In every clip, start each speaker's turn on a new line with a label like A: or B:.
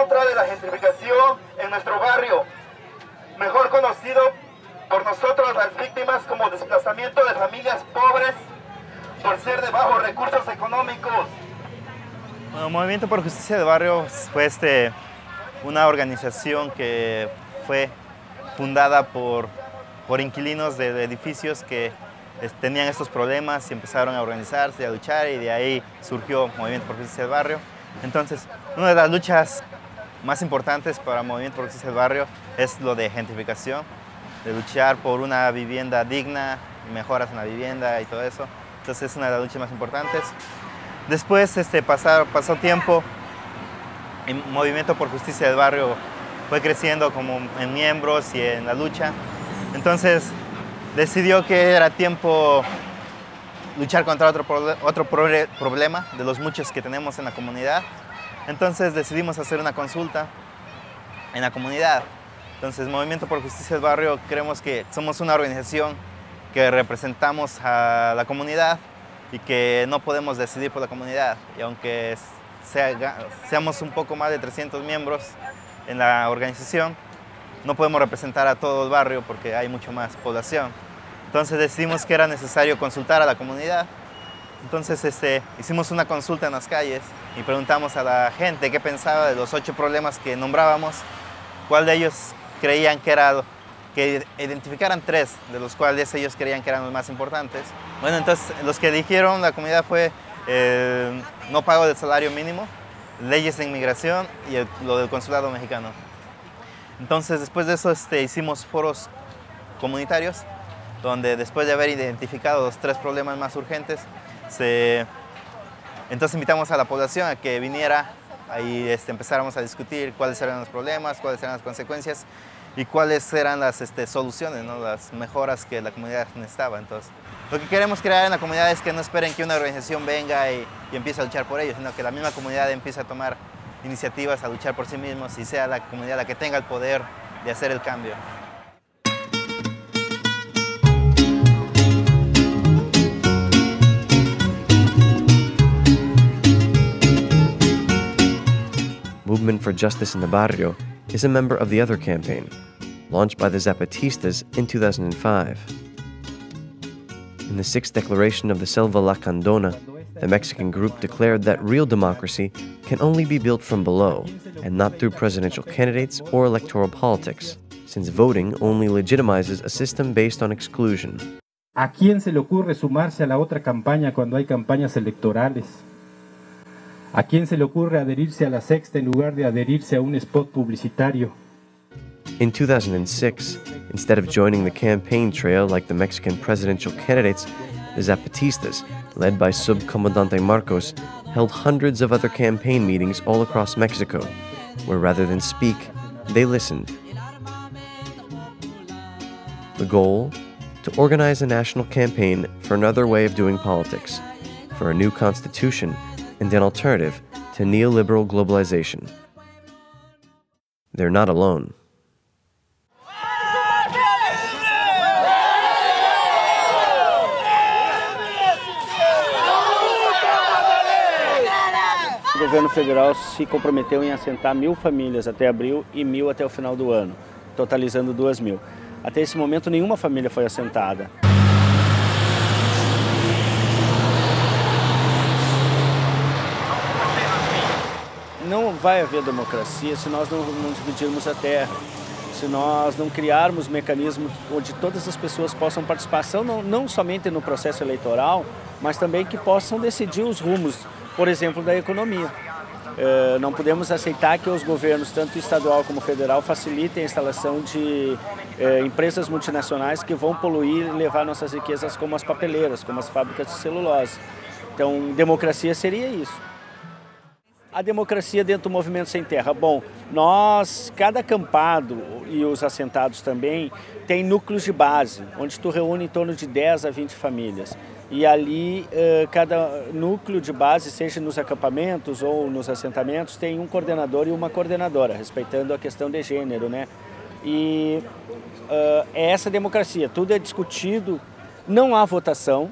A: contra de la gentrificación en nuestro barrio, mejor conocido por nosotros las víctimas como desplazamiento de familias pobres por ser de bajos recursos económicos.
B: Bueno, Movimiento por Justicia de Barrio fue este, una organización que fue fundada por, por inquilinos de, de edificios que tenían estos problemas y empezaron a organizarse, a luchar y de ahí surgió Movimiento por Justicia del Barrio. Entonces, una de las luchas más importantes para Movimiento por Justicia del Barrio es lo de gentrificación, de luchar por una vivienda digna, mejoras en la vivienda y todo eso. Entonces es una de las luchas más importantes. Después este, pasar, pasó tiempo y Movimiento por Justicia del Barrio fue creciendo como en miembros y en la lucha. Entonces decidió que era tiempo luchar contra otro, otro problema de los muchos que tenemos en la comunidad. Entonces decidimos hacer una consulta en la comunidad. Entonces Movimiento por Justicia del Barrio creemos que somos una organización que representamos a la comunidad y que no podemos decidir por la comunidad. Y aunque sea- seamos un poco más de 300 miembros en la organización, no podemos representar a todo el barrio porque hay mucho más población. Entonces decidimos que era necesario consultar a la comunidad. Entonces este, hicimos una consulta en las calles y preguntamos a la gente qué pensaba de los ocho problemas que nombrábamos, cuál de ellos creían que era, que identificaran tres, de los cuales ellos creían que eran los más importantes. Bueno, entonces los que dijeron la comunidad fue eh, no pago del salario mínimo, leyes de inmigración y el- lo del consulado mexicano. Entonces después de eso este, hicimos foros comunitarios donde después de haber identificado los tres problemas más urgentes, se... entonces invitamos a la población a que viniera, ahí este, empezáramos a discutir cuáles eran los problemas, cuáles eran las consecuencias y cuáles eran las este, soluciones, ¿no? las mejoras que la comunidad necesitaba. Entonces, lo que queremos crear en la comunidad es que no esperen que una organización venga y, y empiece a luchar por ellos, sino que la misma comunidad empiece a tomar iniciativas, a luchar por sí mismos y sea la comunidad la que tenga el poder de hacer el cambio.
C: Movement for Justice in the Barrio is a member of the other campaign, launched by the Zapatistas in 2005. In the sixth declaration of the Selva La Lacandona, the Mexican group declared that real democracy can only be built from below and not through presidential candidates or electoral politics, since voting only legitimizes a system based on exclusion.
D: ¿A quién se le ocurre sumarse a la otra campaña cuando hay campañas electorales? ¿A quién se le ocurre adherirse a la sexta en lugar de adherirse a un spot publicitario?
C: In 2006, instead of joining the campaign trail like the Mexican presidential candidates, the Zapatistas, led by Subcomandante Marcos, held hundreds of other campaign meetings all across Mexico, where rather than speak, they listened. The goal? To organize a national campaign for another way of doing politics, for a new constitution, and an alternative to neoliberal globalization. They're not alone.
E: O governo federal se comprometeu em assentar mil famílias até abril e mil até o final do ano, totalizando duas mil. Até esse momento, nenhuma família foi assentada. Não vai haver democracia se nós não, não dividirmos a terra, se nós não criarmos mecanismos onde todas as pessoas possam participação, não, não somente no processo eleitoral, mas também que possam decidir os rumos, por exemplo, da economia. Eh, não podemos aceitar que os governos, tanto estadual como federal, facilitem a instalação de eh, empresas multinacionais que vão poluir e levar nossas riquezas como as papeleiras, como as fábricas de celulose. Então, democracia seria isso. A democracia dentro do movimento sem terra. Bom, nós, cada acampado e os assentados também, tem núcleos de base, onde tu reúne em torno de 10 a 20 famílias. E ali, eh, cada núcleo de base, seja nos acampamentos ou nos assentamentos, tem um coordenador e uma coordenadora, respeitando a questão de gênero, né? E eh, é essa democracia, tudo é discutido, não há votação,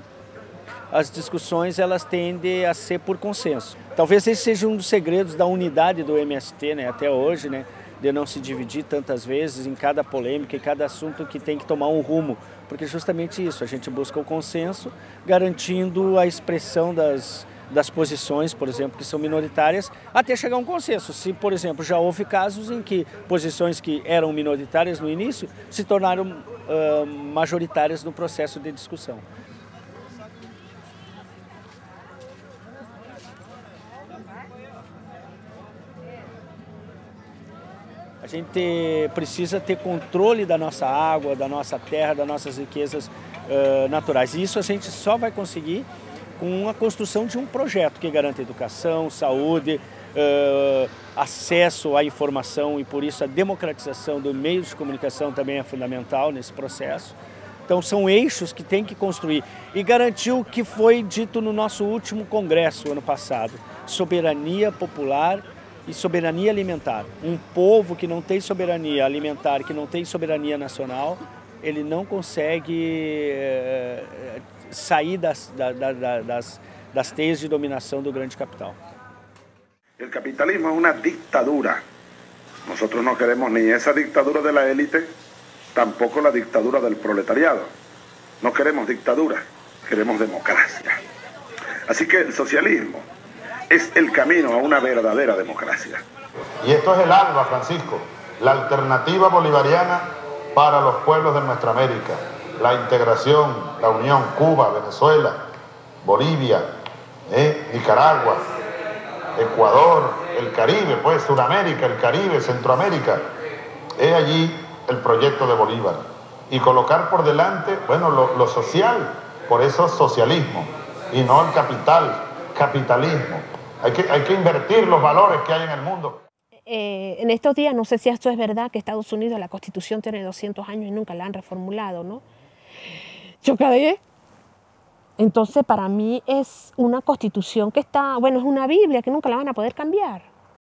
E: as discussões elas tendem a ser por consenso. Talvez esse seja um dos segredos da unidade do MST, né, até hoje, né, de não se dividir tantas vezes em cada polêmica, em cada assunto que tem que tomar um rumo, porque justamente isso, a gente busca o consenso, garantindo a expressão das, das posições, por exemplo, que são minoritárias, até chegar a um consenso. Se, por exemplo, já houve casos em que posições que eram minoritárias no início se tornaram uh, majoritárias no processo de discussão. Gente precisa ter controle da nossa água, da nossa terra, das nossas riquezas uh, naturais. E isso a gente só vai conseguir com a construção de um projeto que garanta educação, saúde, uh, acesso à informação e por isso a democratização do meio de comunicação também é fundamental nesse processo. Então são eixos que tem que construir e garantir o que foi dito no nosso último congresso ano passado, soberania popular e soberania alimentar. Um povo que não tem soberania alimentar, que não tem soberania nacional, ele não consegue eh, sair das, das, das teias de dominação do grande capital.
F: El capitalismo es una dictadura. Nosotros no queremos ni esa dictadura de la élite, la dictadura del proletariado. No queremos dictadura, queremos democracia. Así que el socialismo es el camino a una verdadera democracia.
G: Y esto es el alba, Francisco, la alternativa bolivariana para los pueblos de nuestra América la integración, la unión Cuba, Venezuela, Bolivia, eh, Nicaragua, Ecuador, el Caribe, pues Sudamérica, el Caribe, Centroamérica. Es allí el proyecto de Bolívar. Y colocar por delante, bueno, lo, social, por eso socialismo, y no el capital, capitalismo. Hay que, invertir los valores que hay en el mundo.
H: Eh, en estos días, no sé si esto es verdad, que Estados Unidos, la constitución tiene 200 años y nunca la han reformulado, ¿no? Yo. Entonces, para mí es una constitución que está, bueno, es una Biblia que nunca la van a poder cambiar.